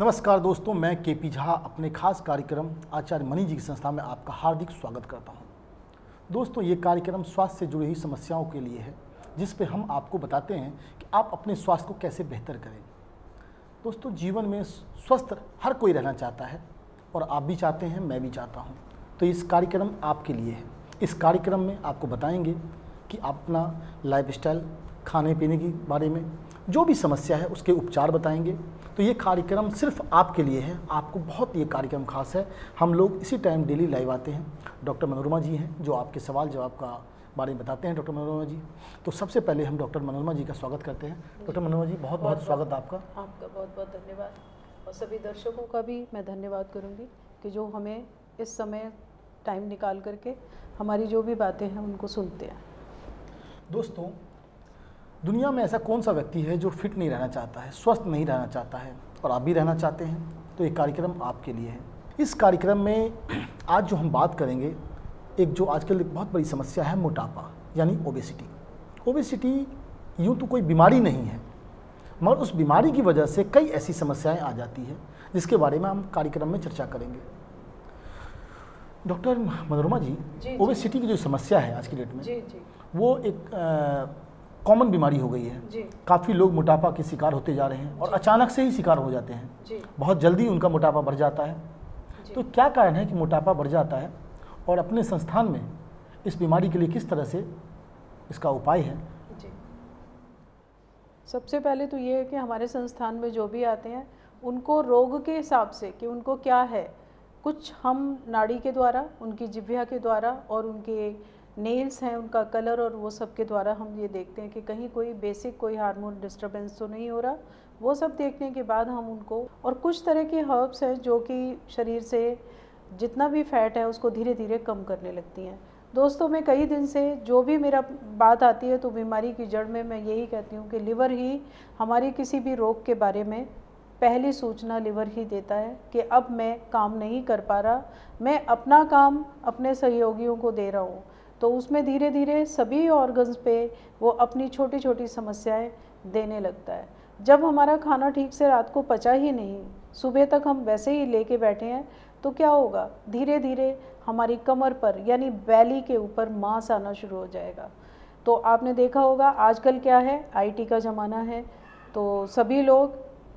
नमस्कार दोस्तों, मैं के पी झा, अपने खास कार्यक्रम आचार्य मणि जी की संस्था में आपका हार्दिक स्वागत करता हूँ। दोस्तों, ये कार्यक्रम स्वास्थ्य से जुड़ी हुई समस्याओं के लिए है, जिस पे हम आपको बताते हैं कि आप अपने स्वास्थ्य को कैसे बेहतर करें। दोस्तों, जीवन में स्वस्थ हर कोई रहना चाहता है, और आप भी चाहते हैं, मैं भी चाहता हूँ। तो इस कार्यक्रम आपके लिए है। इस कार्यक्रम में आपको बताएँगे कि अपना लाइफ खाने पीने के बारे में जो भी समस्या है, उसके उपचार बताएँगे तो ये कार्यक्रम सिर्फ़ आपके लिए है आपको बहुत ये कार्यक्रम खास है। हम लोग इसी टाइम डेली लाइव आते हैं। डॉक्टर मनोरमा जी हैं जो आपके सवाल जवाब का बारे में बताते हैं। डॉक्टर मनोरमा जी तो सबसे पहले हम डॉक्टर मनोरमा जी का स्वागत करते हैं। डॉक्टर मनोरमा जी बहुत बहुत स्वागत आपका। आपका बहुत बहुत धन्यवाद। और सभी दर्शकों का भी मैं धन्यवाद करूँगी कि जो हमें इस समय टाइम निकाल करके हमारी जो भी बातें हैं उनको सुनते हैं। दोस्तों दुनिया में ऐसा कौन सा व्यक्ति है जो फिट नहीं रहना चाहता है स्वस्थ नहीं रहना चाहता है और आप भी रहना चाहते हैं? तो ये कार्यक्रम आपके लिए है। इस कार्यक्रम में आज जो हम बात करेंगे एक जो आजकल एक बहुत बड़ी समस्या है मोटापा यानी ओबेसिटी ओबेसिटी यूँ तो कोई बीमारी नहीं है मगर उस बीमारी की वजह से कई ऐसी समस्याएँ आ जाती है जिसके बारे में हम कार्यक्रम में चर्चा करेंगे। डॉक्टर मनोरमा जी, जी। ओबेसिटी की जो समस्या है आज की डेट में जी जी। वो एक कॉमन बीमारी हो गई है। काफ़ी लोग मोटापा के शिकार होते जा रहे हैं और अचानक से ही शिकार हो जाते हैं। जी। बहुत जल्दी उनका मोटापा बढ़ जाता है। तो क्या कारण है कि मोटापा बढ़ जाता है और अपने संस्थान में इस बीमारी के लिए किस तरह से इसका उपाय है? जी। सबसे पहले तो ये है कि हमारे संस्थान में जो भी आते हैं उनको रोग के हिसाब से कि उनको क्या है कुछ हम नाड़ी के द्वारा उनकी जिभ्या के द्वारा और उनके नेल्स हैं उनका कलर और वो सब के द्वारा हम ये देखते हैं कि कहीं कोई बेसिक कोई हार्मोन डिस्टरबेंस तो नहीं हो रहा। वो सब देखने के बाद हम उनको और कुछ तरह के हर्ब्स हैं जो कि शरीर से जितना भी फैट है उसको धीरे धीरे कम करने लगती हैं। दोस्तों, मैं कई दिन से जो भी मेरा बात आती है तो बीमारी की जड़ में मैं यही कहती हूँ कि लिवर ही हमारी किसी भी रोग के बारे में पहली सूचना लिवर ही देता है कि अब मैं काम नहीं कर पा रहा, मैं अपना काम अपने सहयोगियों को दे रहा हूँ। तो उसमें धीरे धीरे सभी ऑर्गन्स पे वो अपनी छोटी छोटी समस्याएँ देने लगता है। जब हमारा खाना ठीक से रात को पचा ही नहीं, सुबह तक हम वैसे ही लेके बैठे हैं तो क्या होगा? धीरे धीरे हमारी कमर पर, यानी बैली के ऊपर मांस आना शुरू हो जाएगा। तो आपने देखा होगा, आजकल क्या है? आईटी का ज़माना है तो सभी लोग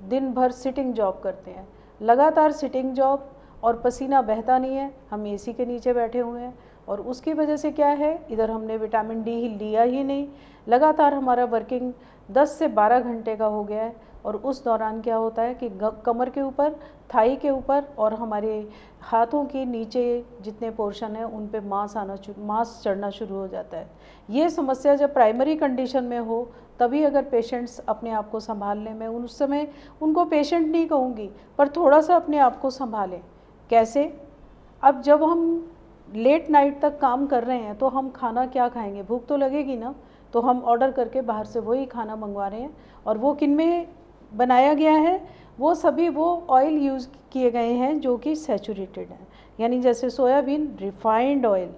दिन भर सिटिंग जॉब करते हैं। लगातार सिटिंग जॉब और पसीना बहता नहीं है, हम एसी के नीचे बैठे हुए हैं। और उसकी वजह से क्या है? इधर हमने विटामिन डी ही लिया ही नहीं। लगातार हमारा वर्किंग 10 से 12 घंटे का हो गया है और उस दौरान क्या होता है कि कमर के ऊपर, थाई के ऊपर और हमारे हाथों के नीचे जितने पोर्शन हैं, उन पे मांस आना मांस चढ़ना शुरू हो जाता है। ये समस्या जब प्राइमरी कंडीशन में हो, तभी अगर पेशेंट्स अपने आप को संभालने में उस समय उनको पेशेंट नहीं कहूँगी, पर थोड़ा सा अपने आप को संभालें। कैसे? अब जब हम लेट नाइट तक काम कर रहे हैं तो हम खाना क्या खाएँगे? भूख तो लगेगी ना? तो हम ऑर्डर करके बाहर से वही खाना मंगवा रहे हैं। और वो किन में बनाया गया है? वो सभी वो ऑयल यूज़ किए गए हैं जो कि सेचूरेटेड हैं। यानी जैसे सोयाबीन रिफाइंड ऑयल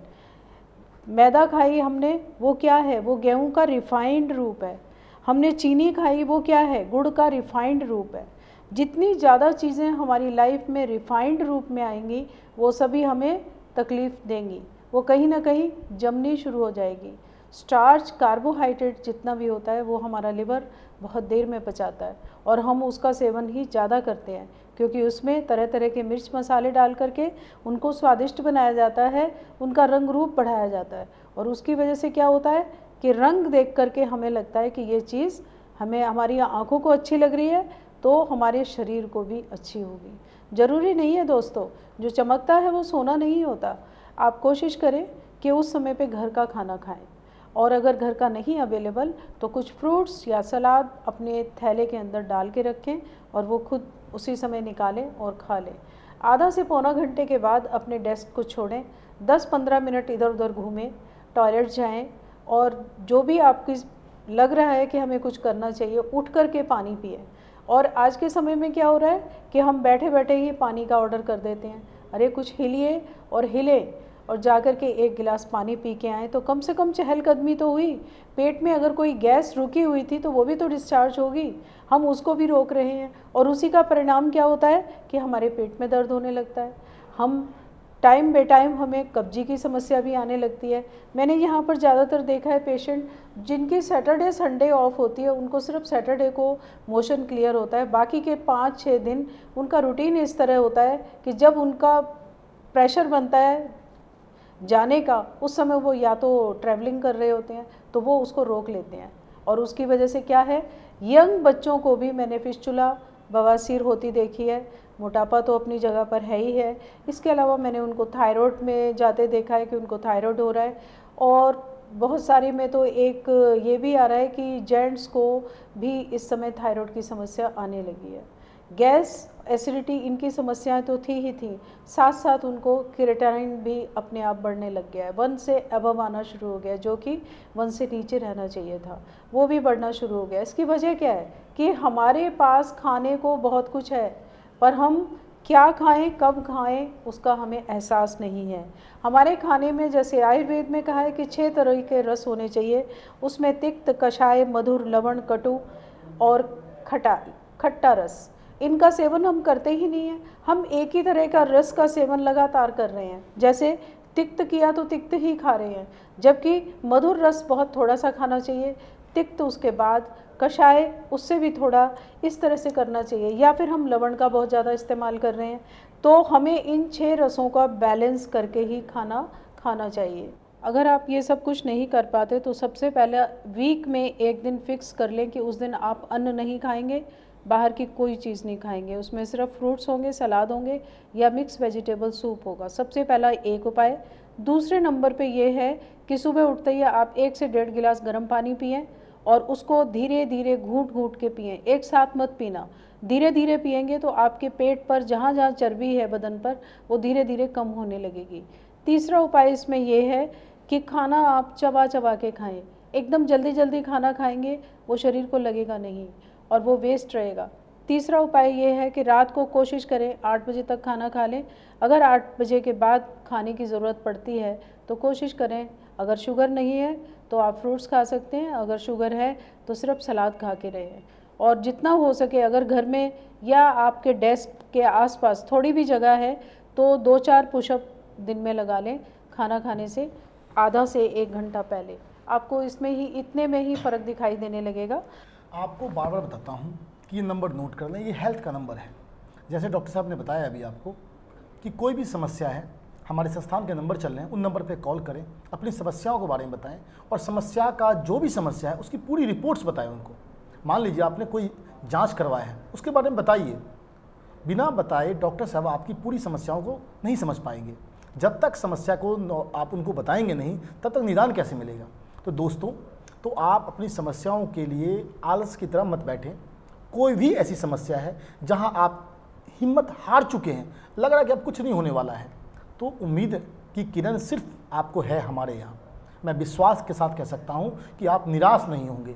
मैदा खाई हमने, वो क्या है? वो गेहूँ का रिफाइंड रूप है। हमने चीनी खाई, वो क्या है? गुड़ का रिफाइंड रूप है। जितनी ज़्यादा चीज़ें हमारी लाइफ में रिफाइंड रूप में आएँगी, वो सभी हमें तकलीफ़ देंगी। वो कहीं ना कहीं जमनी शुरू हो जाएगी। स्टार्च कार्बोहाइड्रेट जितना भी होता है, वो हमारा लिवर बहुत देर में पचाता है और हम उसका सेवन ही ज़्यादा करते हैं, क्योंकि उसमें तरह तरह के मिर्च मसाले डाल करके उनको स्वादिष्ट बनाया जाता है, उनका रंग रूप बढ़ाया जाता है और उसकी वजह से क्या होता है कि रंग देख करके हमें लगता है कि ये चीज़ हमें, हमारी आँखों को अच्छी लग रही है तो हमारे शरीर को भी अच्छी होगी। ज़रूरी नहीं है दोस्तों। जो चमकता है वो सोना नहीं होता। आप कोशिश करें कि उस समय पे घर का खाना खाएँ। और अगर घर का नहीं अवेलेबल तो कुछ फ्रूट्स या सलाद अपने थैले के अंदर डाल के रखें और वो खुद उसी समय निकालें और खा लें। आधा से पौना घंटे के बाद अपने डेस्क को छोड़ें। 10-15 मिनट इधर उधर घूमें टॉयलेट जाएँ और जो भी आपकी लग रहा है कि हमें कुछ करना चाहिए, उठ कर के पानी पिए। और आज के समय में क्या हो रहा है कि हम बैठे बैठे ही पानी का ऑर्डर कर देते हैं। अरे, कुछ हिलिए और हिले और जा कर के एक गिलास पानी पी के आएँ। तो कम से कम चहलकदमी तो हुई। पेट में अगर कोई गैस रुकी हुई थी तो वो भी तो डिस्चार्ज होगी। हम उसको भी रोक रहे हैं और उसी का परिणाम क्या होता है कि हमारे पेट में दर्द होने लगता है। हम टाइम बे टाइम हमें कब्जी की समस्या भी आने लगती है। मैंने यहाँ पर ज़्यादातर देखा है पेशेंट जिनकी सैटरडे, संडे ऑफ़ होती है, उनको सिर्फ़ सैटरडे को मोशन क्लियर होता है। बाकी के पाँच छः दिन उनका रूटीन इस तरह होता है कि जब उनका प्रेशर बनता है जाने का, उस समय वो या तो ट्रैवलिंग कर रहे होते हैं तो वो उसको रोक लेते हैं। और उसकी वजह से क्या है? यंग बच्चों को भी मैंने फिस्चुला बवासीर होती देखी है। मोटापा तो अपनी जगह पर है ही है। इसके अलावा मैंने उनको थायराइड में जाते देखा है कि उनको थायराइड हो रहा है। और बहुत सारी में तो एक ये भी आ रहा है कि जेंट्स को भी इस समय थायराइड की समस्या आने लगी है। गैस, एसिडिटी इनकी समस्याएँ तो थी ही थी। साथ साथ उनको क्रिटाइन भी अपने आप बढ़ने लग गया है। वन से अबव आना शुरू हो गया जो कि वन से नीचे रहना चाहिए था। वो भी बढ़ना शुरू हो गया इसकी वजह क्या है? कि हमारे पास खाने को बहुत कुछ है, पर हम क्या खाएँ, कब खाएँ, उसका हमें एहसास नहीं है। हमारे खाने में जैसे आयुर्वेद में कहा है कि छः तरह के रस होने चाहिए, उसमें तिक्त, कषाय, मधुर, लवण, कटु और खटा, खट्टा रस। इनका सेवन हम करते ही नहीं हैं। हम एक ही तरह का रस का सेवन लगातार कर रहे हैं। जैसे तिक्त किया तो तिक्त ही खा रहे हैं, जबकि मधुर रस बहुत थोड़ा सा खाना चाहिए। तिक्त उसके बाद कषाय, उससे भी थोड़ा इस तरह से करना चाहिए। या फिर हम लवण का बहुत ज़्यादा इस्तेमाल कर रहे हैं तो हमें इन छः रसों का बैलेंस करके ही खाना खाना चाहिए। अगर आप ये सब कुछ नहीं कर पाते तो सबसे पहले वीक में एक दिन फिक्स कर लें कि उस दिन आप अन्न नहीं खाएँगे, बाहर की कोई चीज़ नहीं खाएँगे। उसमें सिर्फ़ फ्रूट्स होंगे सलाद होंगे या मिक्स वेजिटेबल सूप होगा। सबसे पहला एक उपाय। दूसरे नंबर पे ये है कि सुबह उठते ही आप एक से डेढ़ गिलास गर्म पानी पिएँ। और उसको धीरे धीरे घूट घूट के पिए। एक साथ मत पीना। धीरे धीरे पियेंगे तो आपके पेट पर जहाँ जहाँ चर्बी है बदन पर, वो धीरे धीरे कम होने लगेगी। तीसरा उपाय इसमें यह है कि खाना आप चबा चबा के खाएँ। एकदम जल्दी जल्दी खाना खाएँगे, वो शरीर को लगेगा नहीं और वो वेस्ट रहेगा। तीसरा उपाय ये है कि रात को कोशिश करें आठ बजे तक खाना खा लें। अगर आठ बजे के बाद खाने की ज़रूरत पड़ती है तो कोशिश करें। अगर शुगर नहीं है तो आप फ्रूट्स खा सकते हैं, अगर शुगर है तो सिर्फ़ सलाद खा के रहें और जितना हो सके, अगर घर में या आपके डेस्क के आसपास थोड़ी भी जगह है तो दो चार पुशअप दिन में लगा लें खाना खाने से, आधा से एक घंटा पहले। आपको इसमें ही, इतने में ही फ़र्क दिखाई देने लगेगा। आपको बार बार बताता हूँ कि ये नंबर नोट कर लें, ये हेल्थ का नंबर है। जैसे डॉक्टर साहब ने बताया अभी आपको कि कोई भी समस्या है हमारे संस्थान के नंबर चल रहे हैं, उन नंबर पर कॉल करें, अपनी समस्याओं के बारे में बताएँ और समस्या का जो भी समस्या है, उसकी पूरी रिपोर्ट्स बताएँ उनको। मान लीजिए आपने कोई जाँच करवाया है, उसके बारे में बताइए। बिना बताए डॉक्टर साहब आपकी पूरी समस्याओं को नहीं समझ पाएँगे। जब तक समस्या को आप उनको बताएँगे नहीं, तब तक निदान कैसे मिलेगा? तो दोस्तों तो आप अपनी समस्याओं के लिए आलस की तरह मत बैठें। कोई भी ऐसी समस्या है, जहाँ आप हिम्मत हार चुके हैं, लग रहा है कि अब कुछ नहीं होने वाला है। तो उम्मीद की किरण सिर्फ़ आपको है हमारे यहाँ। मैं विश्वास के साथ कह सकता हूँ कि आप निराश नहीं होंगे।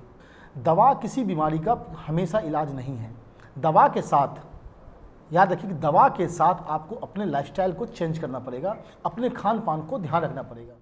दवा किसी बीमारी का हमेशा इलाज नहीं है। दवा के साथ, याद रखिए कि दवा के साथ आपको अपने लाइफस्टाइल को चेंज करना पड़ेगा, अपने खान पान को ध्यान रखना पड़ेगा।